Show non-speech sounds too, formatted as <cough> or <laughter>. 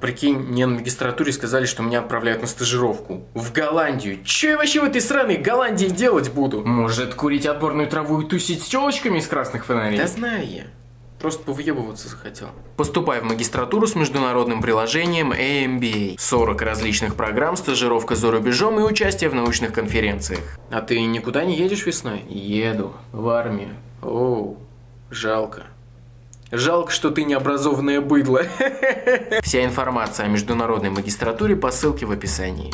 Прикинь, мне на магистратуре сказали, что меня отправляют на стажировку. В Голландию. Че я вообще в этой сраной Голландии делать буду? Может, курить отборную траву и тусить с телочками из красных фонарей? Да знаю я. Просто повыебываться захотел. Поступай в магистратуру с международным приложением AMBA. 40 различных программ, стажировка за рубежом и участие в научных конференциях. А ты никуда не едешь весной? Еду в армию. Оу, жалко. Жалко, что ты необразованное быдло. <laughs> Вся информация о международной магистратуре по ссылке в описании.